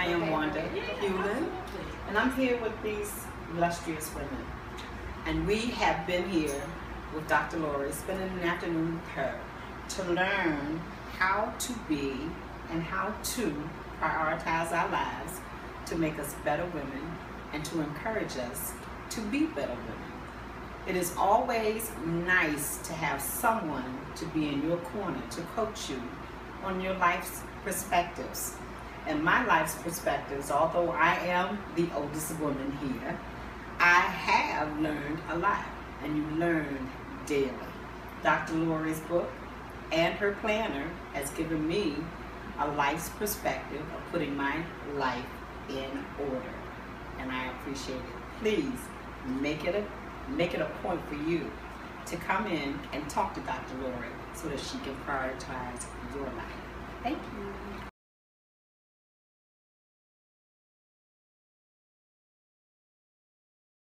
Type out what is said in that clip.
I am Wanda Hewlin, and I'm here with these illustrious women. And we have been here with Dr. Lori, spending an afternoon with her to learn how to be and how to prioritize our lives to make us better women and to encourage us to be better women. It is always nice to have someone to be in your corner to coach you on your life's perspectives. And my life's perspectives, although I am the oldest woman here, I have learned a lot, and you learn daily. Dr. Lori's book and her planner has given me a life's perspective of putting my life in order, and I appreciate it. Please make it a make it a point for you to come in and talk to Dr. Lori so that she can prioritize your life. Thank you.